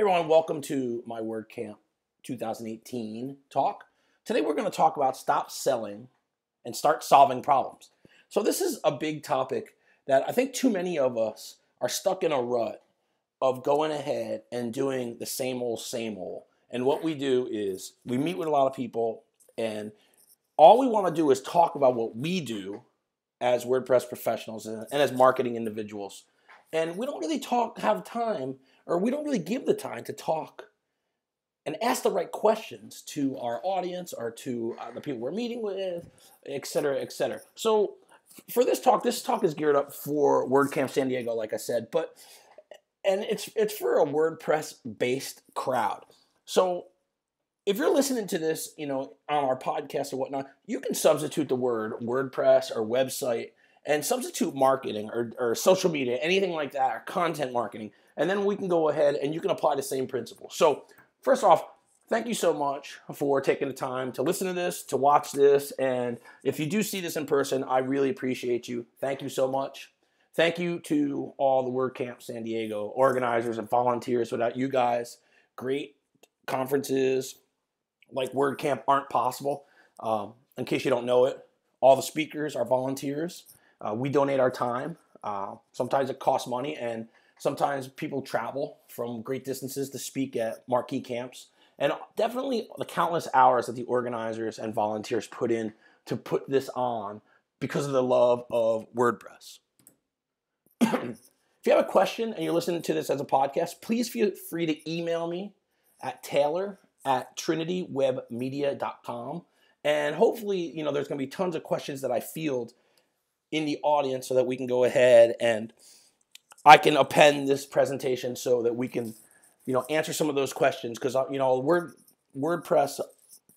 Hey everyone, welcome to my WordCamp 2018 talk. Today we're going to talk about stop selling and start solving problems. So this is a big topic that I think too many of us are stuck in a rut of going ahead and doing the same old, same old. And what we do is we meet with a lot of people and all we want to do is talk about what we do as WordPress professionals and, as marketing individuals. And we don't really talk, have time, or we don't really give the time to talk and ask the right questions to our audience or to uh, the people we're meeting with, et cetera, et cetera. So for this talk, this talk is geared up for WordCamp San Diego, like I said, but and it's it's for a WordPress based crowd. So if you're listening to this, you know, on our podcast or whatnot, you can substitute the word WordPress or website and substitute marketing or, or social media, anything like that, or content marketing. And then we can go ahead and you can apply the same principle. So, first off, thank you so much for taking the time to listen to this, to watch this. And if you do see this in person, I really appreciate you. Thank you so much. Thank you to all the WordCamp San Diego organizers and volunteers. Without you guys, great conferences like WordCamp aren't possible. Um, in case you don't know it, all the speakers are volunteers. Uh, we donate our time. Uh, sometimes it costs money, and sometimes people travel from great distances to speak at marquee camps. And definitely the countless hours that the organizers and volunteers put in to put this on because of the love of WordPress. if you have a question and you're listening to this as a podcast, please feel free to email me at taylor at trinitywebmedia.com. And hopefully, you know, there's going to be tons of questions that I field in the audience so that we can go ahead and I can append this presentation so that we can, you know, answer some of those questions because uh, you know, Word WordPress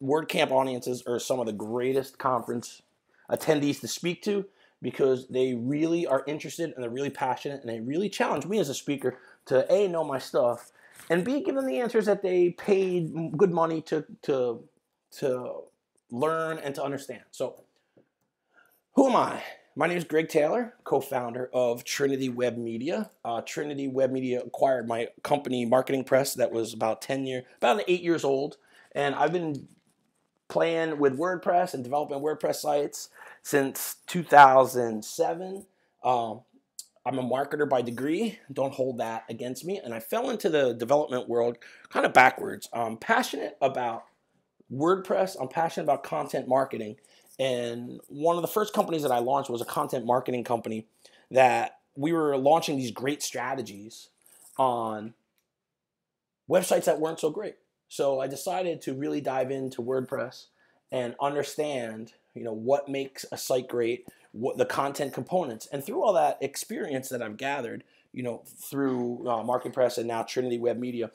WordCamp audiences are some of the greatest conference attendees to speak to because they really are interested and they're really passionate and they really challenge me as a speaker to a know my stuff and b give them the answers that they paid good money to to to learn and to understand. So, who am I? My name is Greg Taylor, co-founder of Trinity Web Media. Uh, Trinity Web Media acquired my company, Marketing Press, that was about ten year, about eight years old, and I've been playing with WordPress and developing WordPress sites since 2007. Um, I'm a marketer by degree. Don't hold that against me. And I fell into the development world kind of backwards. I'm passionate about WordPress. I'm passionate about content marketing. And one of the first companies that I launched was a content marketing company that we were launching these great strategies on websites that weren't so great. So I decided to really dive into WordPress and understand, you know, what makes a site great, what the content components, and through all that experience that I've gathered, you know, through uh, Press and now Trinity Web Media,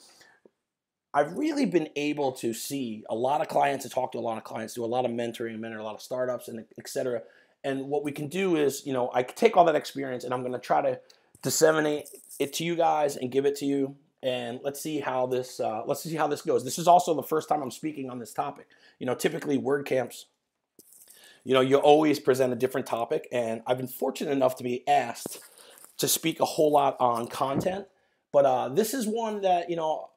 I've really been able to see a lot of clients and talk to a lot of clients, do a lot of mentoring, mentor a lot of startups and et cetera. And what we can do is, you know, I take all that experience and I'm going to try to disseminate it to you guys and give it to you. And let's see how this uh, let's see how this goes. This is also the first time I'm speaking on this topic. You know, typically WordCamps, you know, you always present a different topic, and I've been fortunate enough to be asked to speak a whole lot on content. But uh, this is one that you know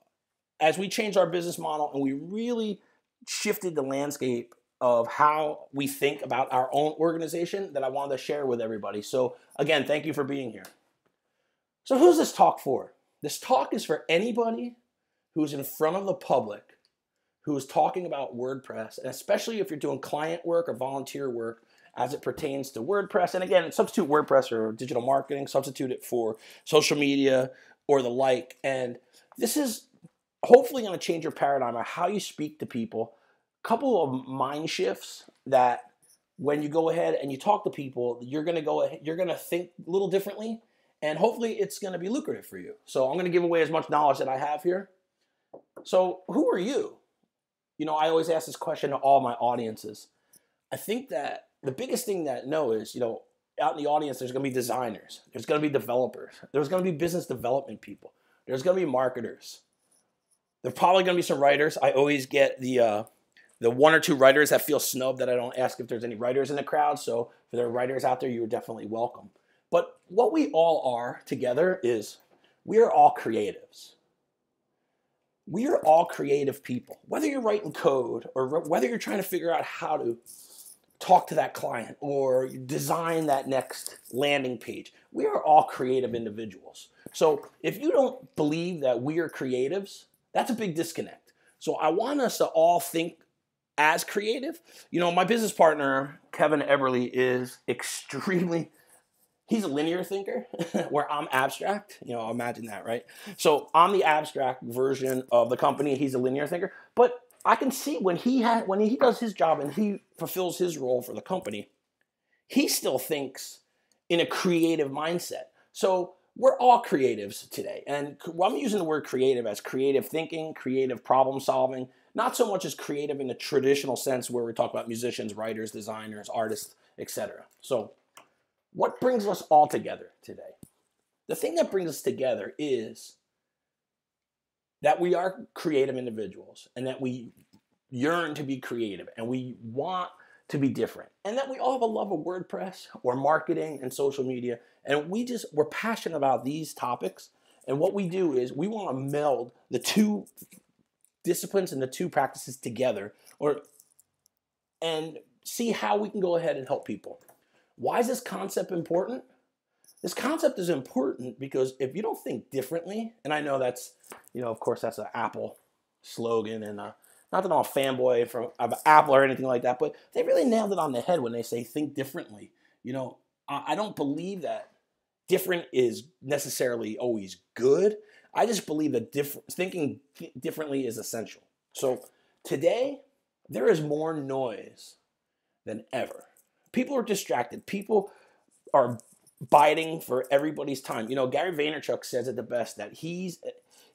as we changed our business model and we really shifted the landscape of how we think about our own organization that I wanted to share with everybody. So, again, thank you for being here. So, who's this talk for? This talk is for anybody who's in front of the public who is talking about WordPress, and especially if you're doing client work or volunteer work as it pertains to WordPress. And again, substitute WordPress or digital marketing, substitute it for social media or the like. And this is hopefully going to change your paradigm of how you speak to people. A couple of mind shifts that when you go ahead and you talk to people, you're going to go ahead, you're going to think a little differently and hopefully it's going to be lucrative for you. So I'm going to give away as much knowledge that I have here. So who are you? You know, I always ask this question to all my audiences. I think that the biggest thing that know is, you know, out in the audience, there's going to be designers, there's going to be developers, there's going to be business development people, there's going to be marketers, there's probably going to be some writers. I always get the uh, the one or two writers that feel snubbed that I don't ask if there's any writers in the crowd. So if there are writers out there, you're definitely welcome. But what we all are together is we are all creatives. we are all creative people. Whether you're writing code or whether you're trying to figure out how to talk to that client or design that next landing page, we are all creative individuals. So if you don't believe that we are creatives, that's a big disconnect. So I want us to all think as creative. You know, my business partner, Kevin Eberly, is extremely he's a linear thinker where I'm abstract. You know, imagine that, right? So I'm the abstract version of the company. He's a linear thinker. But I can see when he had when he does his job and he fulfills his role for the company, he still thinks in a creative mindset. So we're all creatives today. And I'm using the word creative as creative thinking, creative problem solving, not so much as creative in the traditional sense where we talk about musicians, writers, designers, artists, etc. So what brings us all together today? The thing that brings us together is that we are creative individuals and that we yearn to be creative and we want to be different and that we all have a love of WordPress or marketing and social media and we just we're passionate about these topics and what we do is we want to meld the two disciplines and the two practices together or and see how we can go ahead and help people. Why is this concept important? This concept is important because if you don't think differently, and I know that's, you know, of course, that's an Apple slogan, and uh, not that I'm a fanboy from of Apple or anything like that, but they really nailed it on the head when they say think differently. You know, I, I don't believe that different is necessarily always good. I just believe that diff- thinking differently is essential. So today, there is more noise than ever. People are distracted. People are biting for everybody's time. You know, Gary Vaynerchuk says it the best that he's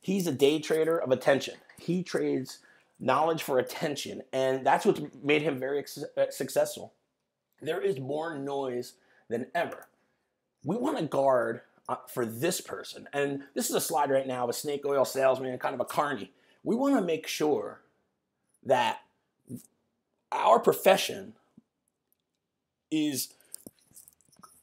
he's a day trader of attention. He trades knowledge for attention, and that's what made him very uh, successful. There is more noise than ever. We want to guard uh, for this person, and this is a slide right now of a snake oil salesman, kind of a carny. We want to make sure that our profession is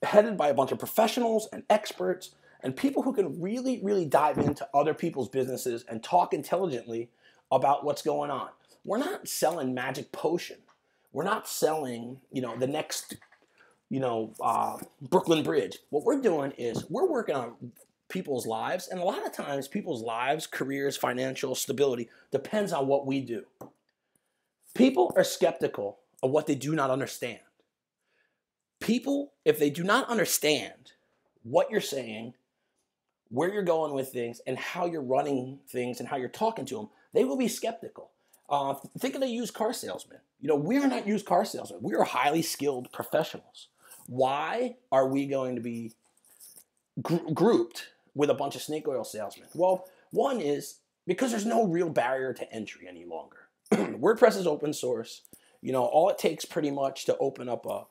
headed by a bunch of professionals and experts and people who can really, really dive into other people's businesses and talk intelligently about what's going on. We're not selling magic potion. We're not selling, you know, the next, you know, uh, Brooklyn Bridge. What we're doing is we're working on people's lives, and a lot of times people's lives, careers, financial stability depends on what we do. People are skeptical of what they do not understand people, if they do not understand what you're saying, where you're going with things, and how you're running things and how you're talking to them, they will be skeptical. Uh, think of a used car salesman. You know, we are not used car salesmen. We are highly skilled professionals. Why are we going to be gr- grouped with a bunch of snake oil salesmen? Well, one is because there's no real barrier to entry any longer. WordPress is open source. You know, all it takes pretty much to open up a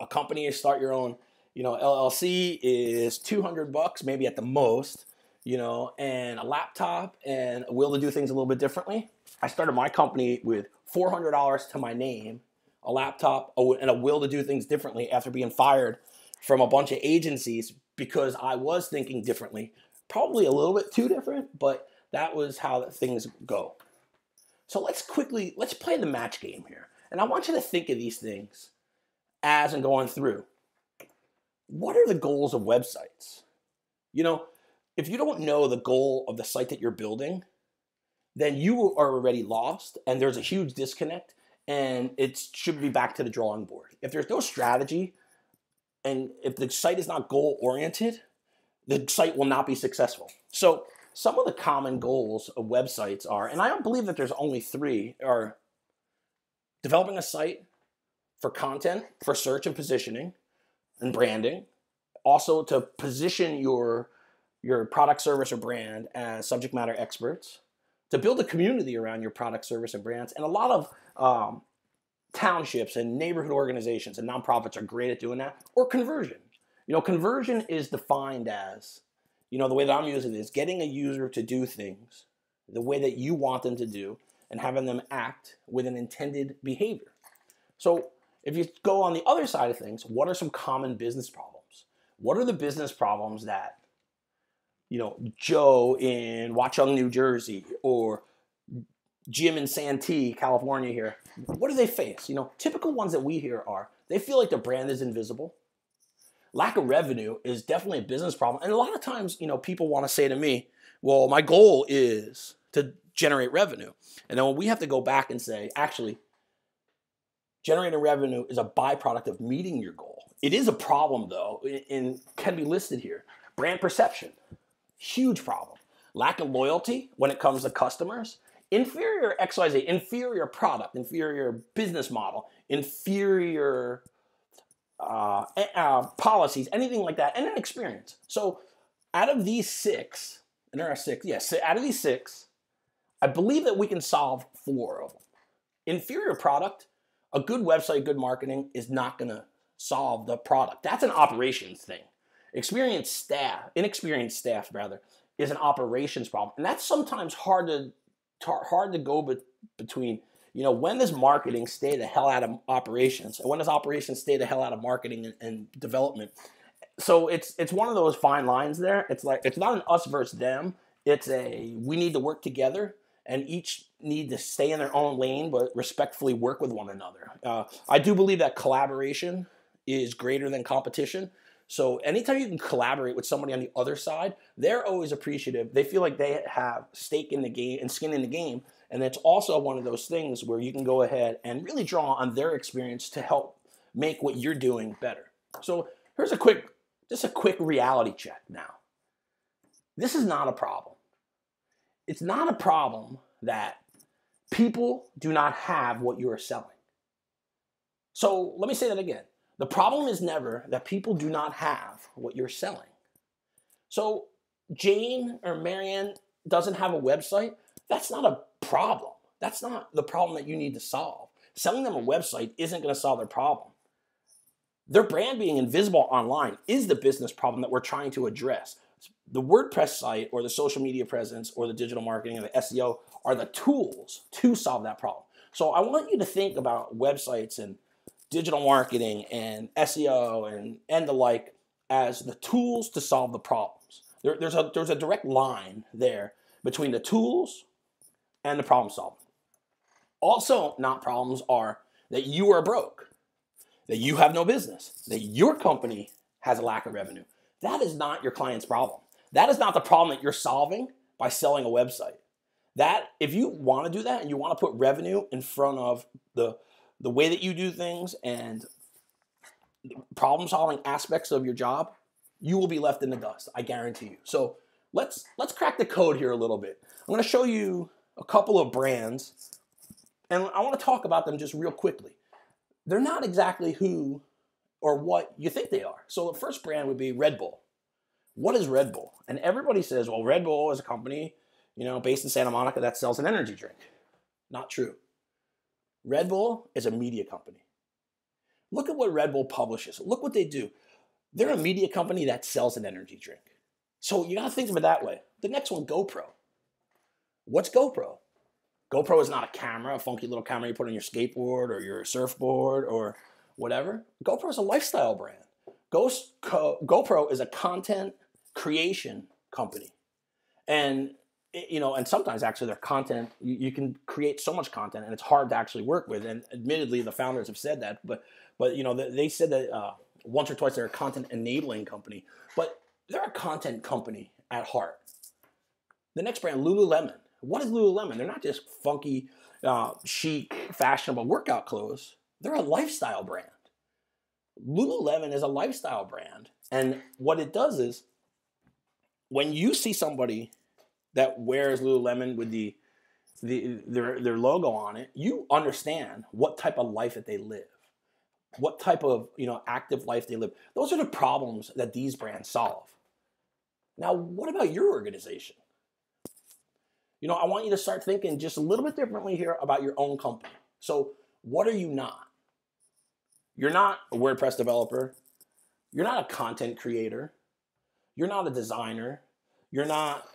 a company or start your own, you know, LLC is 200 bucks, maybe at the most, you know, and a laptop and a will to do things a little bit differently. I started my company with $400 to my name, a laptop, and a will to do things differently after being fired from a bunch of agencies because I was thinking differently. Probably a little bit too different, but that was how things go. So let's quickly let's play the match game here. And I want you to think of these things as I'm going through. What are the goals of websites? You know, if you don't know the goal of the site that you're building, then you are already lost and there's a huge disconnect and it should be back to the drawing board. If there's no strategy and if the site is not goal oriented, the site will not be successful. So, some of the common goals of websites are, and I don't believe that there's only three, are developing a site, for content, for search and positioning and branding. Also to position your your product, service, or brand as subject matter experts. To build a community around your product, service, and brands. And a lot of um, townships and neighborhood organizations and nonprofits are great at doing that. Or conversion. You know, conversion is defined as, you know, the way that I'm using it is getting a user to do things the way that you want them to do and having them act with an intended behavior. So if you go on the other side of things, what are some common business problems? What are the business problems that you know, Joe in Watchung, New Jersey, or Jim in Santee, California here, what do they face? You know, typical ones that we hear are they feel like their brand is invisible. Lack of revenue is definitely a business problem. And a lot of times, you know, people want to say to me, well, my goal is to generate revenue. And then we have to go back and say, actually, generating revenue is a byproduct of meeting your goal. It is a problem, though, and can be listed here. Brand perception, huge problem. Lack of loyalty when it comes to customers. Inferior XYZ, inferior product, inferior business model, inferior uh, uh, policies, anything like that, and an experience. So, out of these six, and there are six, yes, out of these six, I believe that we can solve four of them. Inferior product, a good website, good marketing is not going to solve the product. That's an operations thing. Experienced staff, inexperienced staff rather, is an operations problem, and that's sometimes hard to hard to go be- between. You know, when does marketing stay the hell out of operations, and when does operations stay the hell out of marketing and, and development? So it's it's one of those fine lines there. It's like it's not an us versus them. It's a we need to work together and each need to stay in their own lane but respectfully work with one another. Uh, I do believe that collaboration is greater than competition. So anytime you can collaborate with somebody on the other side, they're always appreciative. They feel like they have stake in the game and skin in the game. And it's also one of those things where you can go ahead and really draw on their experience to help make what you're doing better. So here's a quick, just a quick reality check now. This is not a problem. It's not a problem that people do not have what you are selling. So let me say that again. The problem is never that people do not have what you're selling. So Jane or Marianne doesn't have a website. That's not a problem. That's not the problem that you need to solve. Selling them a website isn't going to solve their problem. Their brand being invisible online is the business problem that we're trying to address. The WordPress site or the social media presence or the digital marketing or the SEO are the tools to solve that problem. So I want you to think about websites and digital marketing and SEO and, and the like as the tools to solve the problems. There, there's, a, there's a direct line there between the tools and the problem solving. Also, not problems are that you are broke, that you have no business, that your company has a lack of revenue. That is not your client's problem. That is not the problem that you're solving by selling a website. That if you want to do that and you want to put revenue in front of the the way that you do things and problem solving aspects of your job, you will be left in the dust. I guarantee you. So let's let's crack the code here a little bit. I'm going to show you a couple of brands, and I want to talk about them just real quickly. They're not exactly who or what you think they are. So the first brand would be Red Bull. What is Red Bull? And everybody says, well, Red Bull is a company, you know, based in Santa Monica that sells an energy drink. Not true. Red Bull is a media company. Look at what Red Bull publishes. Look what they do. They're a media company that sells an energy drink. So you got to think of it that way. The next one, GoPro. What's GoPro? GoPro is not a camera, a funky little camera you put on your skateboard or your surfboard or whatever. GoPro is a lifestyle brand. GoPro is a content creation company. And you know, and sometimes actually their content, you, you, can create so much content and it's hard to actually work with. And admittedly, the founders have said that, but, but you know, they said that uh, once or twice they're a content enabling company, but they're a content company at heart. The next brand, Lululemon. What is Lululemon? They're not just funky, uh, chic, fashionable workout clothes. They're a lifestyle brand. Lululemon is a lifestyle brand. And what it does is when you see somebody that wears Lululemon with the the their their logo on it, you understand what type of life that they live, what type of you know active life they live. Those are the problems that these brands solve. Now, what about your organization? You know, I want you to start thinking just a little bit differently here about your own company. So, what are you not? You're not a WordPress developer. You're not a content creator. You're not a designer. You're not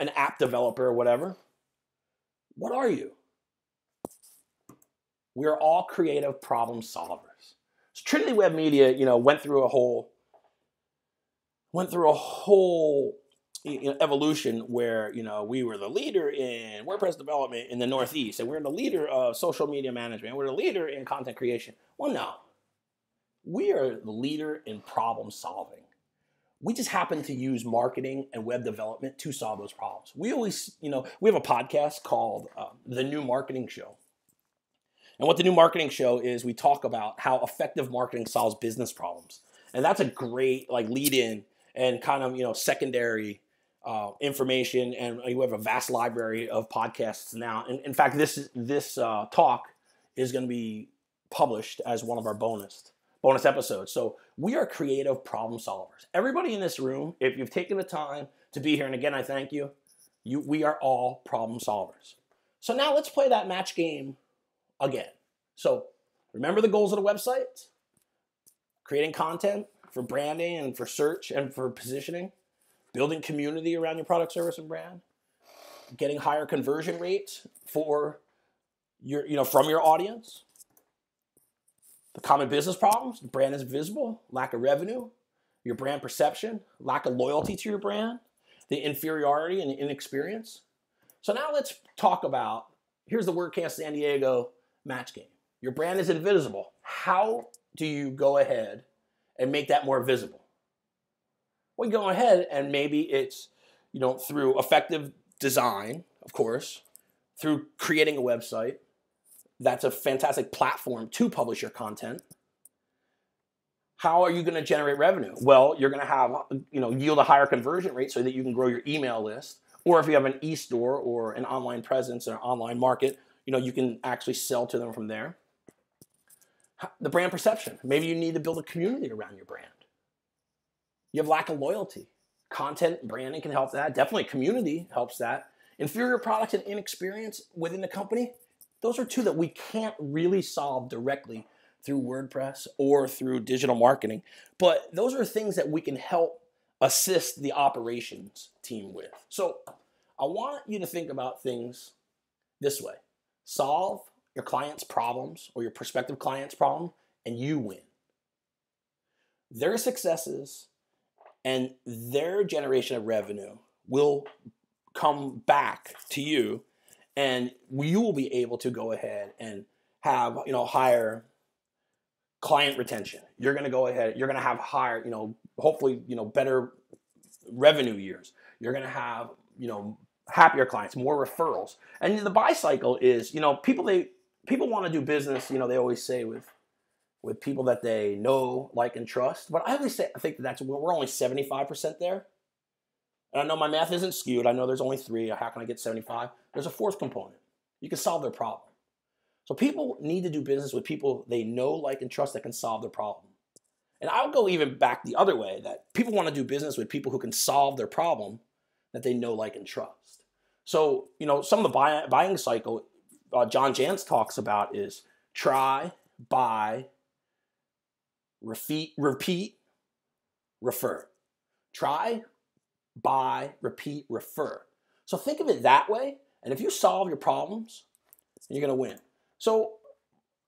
an app developer or whatever. What are you? We're all creative problem solvers. So Trinity Web Media, you know, went through a whole went through a whole you know, evolution where you know we were the leader in WordPress development in the Northeast, and we're the leader of social media management. We're the leader in content creation. Well, no, we are the leader in problem solving. We just happen to use marketing and web development to solve those problems. We always, you know, we have a podcast called uh, The New Marketing Show. And what the new marketing show is, we talk about how effective marketing solves business problems. And that's a great like lead in and kind of, you know, secondary uh, information. And we have a vast library of podcasts now. And in fact, this, this uh, talk is going to be published as one of our bonus bonus episode. So we are creative problem solvers. Everybody in this room, if you've taken the time to be here, and again, I thank you, you we are all problem solvers. So now let's play that match game again. So remember the goals of the website? Creating content for branding and for search and for positioning, building community around your product, service, and brand, getting higher conversion rates for your, you know, from your audience, the common business problems, brand is visible, lack of revenue, your brand perception, lack of loyalty to your brand, the inferiority and the inexperience. So now let's talk about here's the WordCamp San Diego match game. Your brand is invisible. How do you go ahead and make that more visible? We go ahead and maybe it's you know through effective design, of course, through creating a website, that's a fantastic platform to publish your content. How are you going to generate revenue? Well, you're going to have, you know, yield a higher conversion rate so that you can grow your email list. Or if you have an e-store or an online presence or an online market, you know, you can actually sell to them from there. The brand perception. Maybe you need to build a community around your brand. You have lack of loyalty. Content and branding can help that. Definitely community helps that. Inferior products and inexperience within the company those are two that we can't really solve directly through WordPress or through digital marketing. But those are things that we can help assist the operations team with. So I want you to think about things this way solve your client's problems or your prospective client's problem, and you win. Their successes and their generation of revenue will come back to you and you will be able to go ahead and have you know higher client retention. You're going to go ahead you're going to have higher you know hopefully you know better revenue years. You're going to have you know happier clients more referrals. And the buy cycle is you know people they people want to do business you know they always say with with people that they know like and trust. But i always say i think that that's we're only 75% there and I know my math isn't skewed. I know there's only three. How can I get 75? There's a fourth component. You can solve their problem. So people need to do business with people they know, like, and trust that can solve their problem. And I'll go even back the other way that people want to do business with people who can solve their problem that they know, like, and trust. So, you know, some of the buy, buying cycle uh, John Jantsch talks about is try, buy, repeat, repeat, refer. Try, buy, repeat, refer. So think of it that way. And if you solve your problems, you're going to win. So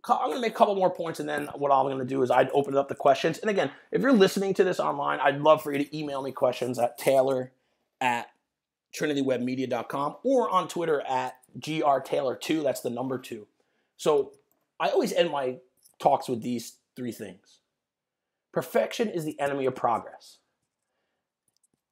I'm going to make a couple more points, and then what I'm going to do is I'd open up to questions. And again, if you're listening to this online, I'd love for you to email me questions at taylor at trinitywebmedia.com or on Twitter at grtaylor2. That's the number two. So I always end my talks with these three things. Perfection is the enemy of progress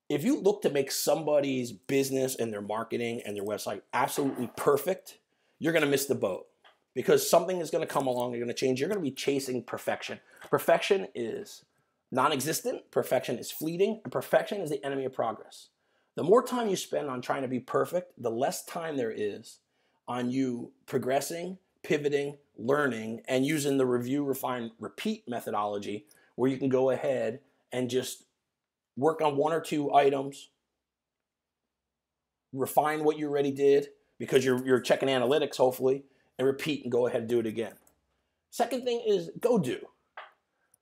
if you look to make somebody's business and their marketing and their website absolutely perfect, you're going to miss the boat because something is going to come along, you're going to change. You're going to be chasing perfection. Perfection is non existent, perfection is fleeting, and perfection is the enemy of progress. The more time you spend on trying to be perfect, the less time there is on you progressing, pivoting, learning, and using the review, refine, repeat methodology where you can go ahead and just work on one or two items, refine what you already did because you're, you're checking analytics, hopefully, and repeat and go ahead and do it again. Second thing is go do.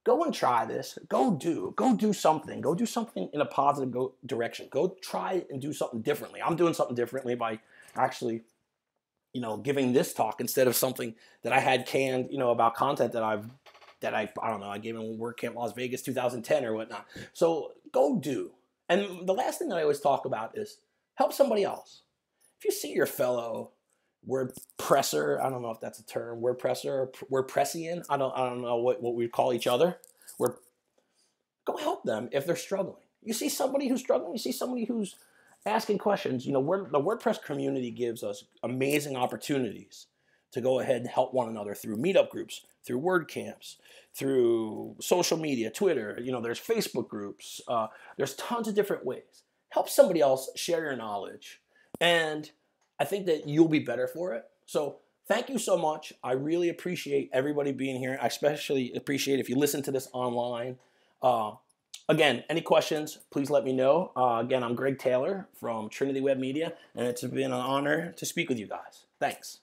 Go and try this. Go do. Go do something. Go do something in a positive go direction. Go try and do something differently. I'm doing something differently by actually, you know, giving this talk instead of something that I had canned, you know, about content that I've that I I don't know I gave him WordCamp Las Vegas 2010 or whatnot. So go do. And the last thing that I always talk about is help somebody else. If you see your fellow word presser, I don't know if that's a term, word presser, word pressian, I don't, I don't know what, what we call each other. We're, go help them if they're struggling. You see somebody who's struggling, you see somebody who's asking questions. You know, the WordPress community gives us amazing opportunities to go ahead and help one another through meetup groups, through WordCamps, through social media, Twitter. You know, there's Facebook groups. Uh, there's tons of different ways. Help somebody else share your knowledge, and I think that you'll be better for it. So thank you so much. I really appreciate everybody being here. I especially appreciate if you listen to this online. Uh, again, any questions, please let me know. Uh, again, I'm Greg Taylor from Trinity Web Media, and it's been an honor to speak with you guys. Thanks.